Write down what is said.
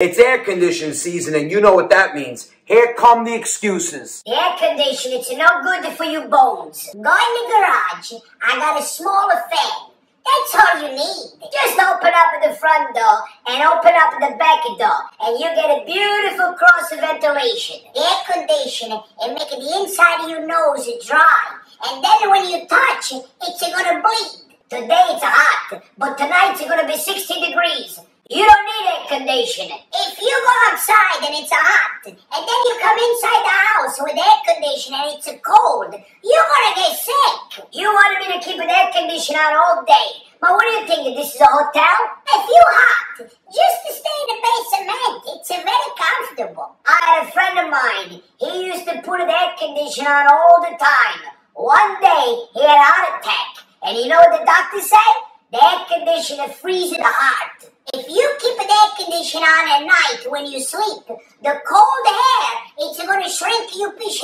It's air conditioning season and you know what that means. Here come the excuses. The air conditioning, it's no good for your bones. Go in the garage, I got a smaller fan. That's all you need. Just open up the front door and open up the back door and you get a beautiful cross ventilation. The air conditioning and making the inside of your nose dry. And then when you touch it, it's gonna bleed. Today it's hot, but tonight it's gonna be 60 degrees. You don't If you go outside and it's hot, and then you come inside the house with air conditioning and it's cold, you're gonna get sick. You wanted me to keep an air conditioner on all day. But what do you think? This is a hotel? If you're hot, just to stay in the basement. It's very comfortable. I had a friend of mine. He used to put an air conditioner on all the time. One day, he had a heart attack. And you know what the doctor said? The air conditioner freezes the heart. If you keep an air conditioner on at night when you sleep, the cold air, it's going to shrink your piece